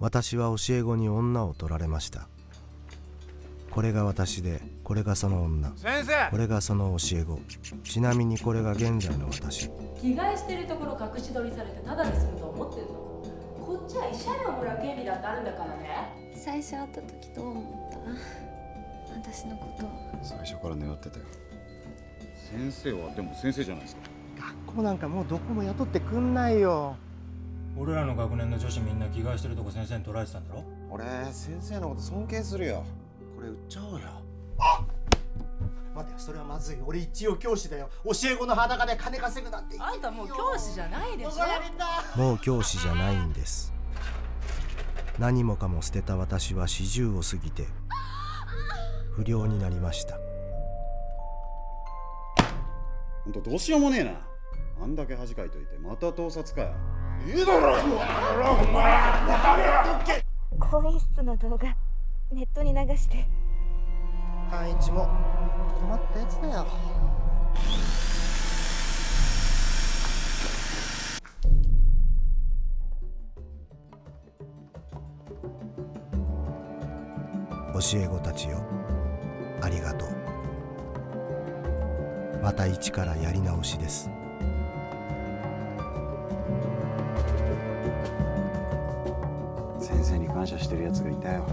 私は教え子に女を取られました。これが私でこれがその女。先生！これがその教え子。ちなみにこれが現在の私。着替えしてるところ隠し撮りされてただで済むと思ってんの？こっちは慰謝料もらう権利だってあるんだからね。最初会った時どう思った？私のこと。最初から狙ってたよ。先生はでも先生じゃないですか。学校なんかもうどこも雇ってくんないよ俺らの学年の女子みんな着替えしてるとこ先生に捉えてたんだろ？俺先生のこと尊敬するよ。これ売っちゃおうよ。待てよそれはまずい。俺一応教師だよ。教え子の裸で金稼ぐなんて。あんたもう教師じゃないでしょ。もう教師じゃないんです。何もかも捨てた私は40を過ぎて不良になりました。ほんとどうしようもねえな。あんだけ恥かいといてまた盗撮かよ更衣室の動画ネットに流して。寛一も困ったやつだよ。教え子たちよ。ありがとう。また一からやり直しです生に感謝してるやつがいたよ。